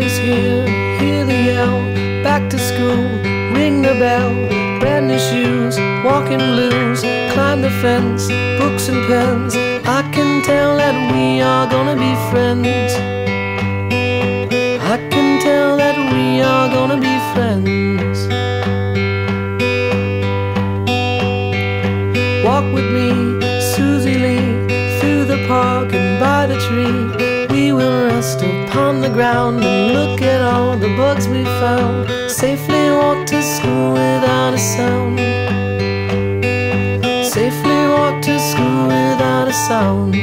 Is here, hear the yell. Back to school, ring the bell. Brand new shoes, walking blues. Climb the fence, books and pens. I can tell that we are gonna be friends. I can tell that we are gonna be friends. Walk with me upon the ground and look at all the bugs we found. Safely walk to school without a sound. Safely walk to school without a sound.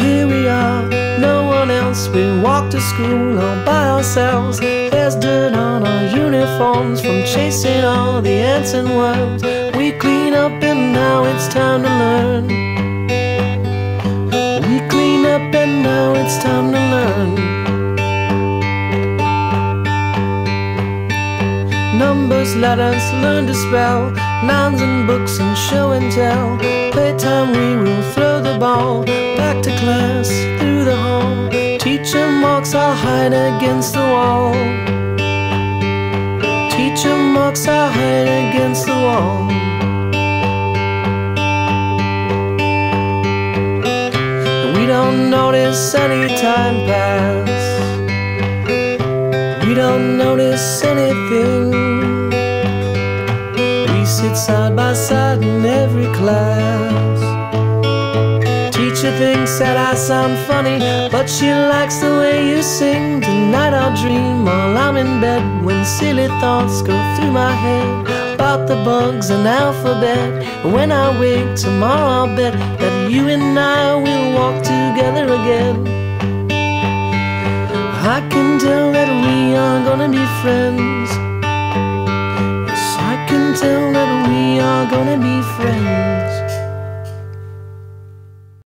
Here we are, no one else. We walk to school all by ourselves. There's dirt on our uniforms from chasing all the ants and worms. We clean Numbers, letters, learn to spell. Nouns and books and show and tell. Playtime, we will throw the ball. Back to class, through the hall. Teacher marks our hide against the wall. Teacher marks our hide against the wall. We don't notice any time pass. Don't notice anything. We sit side by side in every class. Teacher thinks that I sound funny, but she likes the way you sing. Tonight I'll dream while I'm in bed when silly thoughts go through my head about the bugs and alphabet. When I wake tomorrow, I'll bet that you and I will walk together again. I can tell friends. Yes, I can tell that we are gonna be friends.